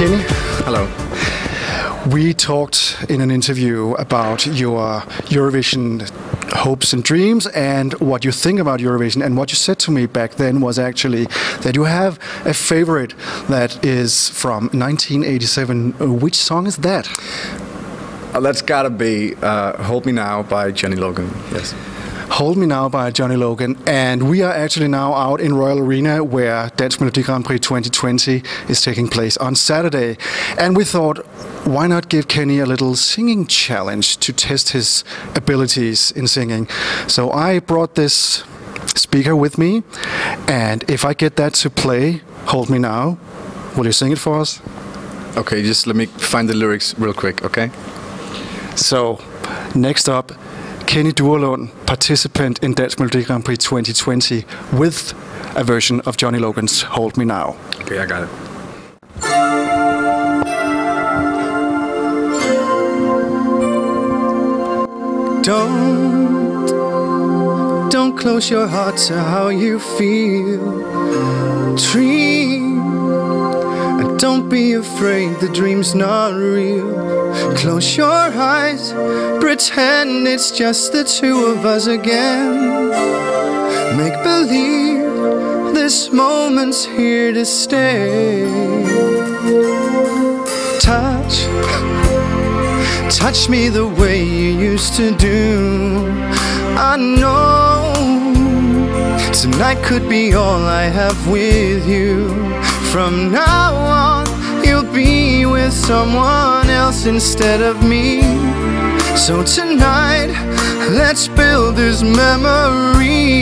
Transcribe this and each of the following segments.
Kenny. Hello. We talked in an interview about your Eurovision hopes and dreams and what you think about Eurovision. And what you said to me back then was actually that you have a favorite that is from 1987. Which song is that? Uh, that's gotta be uh, "Hold Me Now" by Johnny Logan. Yes. Hold Me Now by Johnny Logan. And we are actually now out in Royal Arena where Dansk Melodi Grand Prix 2020 is taking place on Saturday. And we thought, why not give Kenny a little singing challenge to test his abilities in singing? So I brought this speaker with me. And if I get that to play, Hold Me Now, will you sing it for us? Okay, just let me find the lyrics real quick, okay? So, next up, Kenny Duerlund, participant in Dansk Melodi Grand Prix 2020 with a version of Johnny Logan's Hold Me Now. Okay, I got it. Don't, don't close your heart to how you feel. And don't be afraid the dream's not real. Close your eyes, pretend it's just the two of us again. Make believe this moment's here to stay. Touch, touch me the way you used to do. I know tonight could be all I have with you. From now on, you'll be with someone else instead of me. So tonight, let's build this memory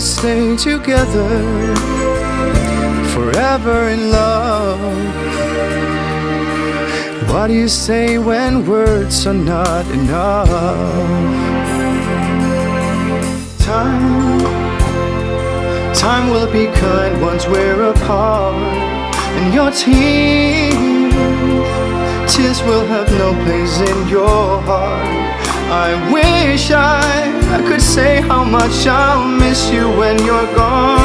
stay together forever in love. What do you say when words are not enough? Time, time will be kind once we're apart, and your tears, tears will have no place in your heart. I wish I, I could say how much I'll miss you when you're gone.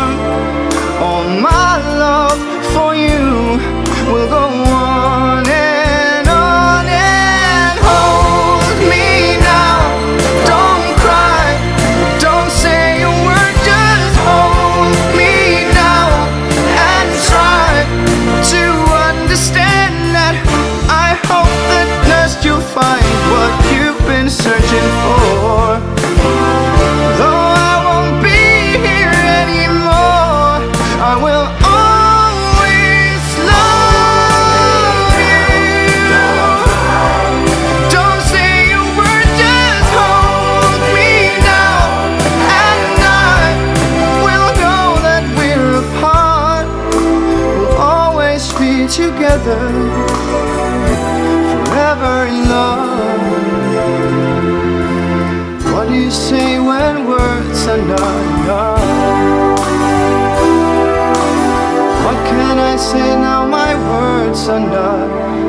Together, forever in love. What do you say when words are not enough? What can I say now? My words are not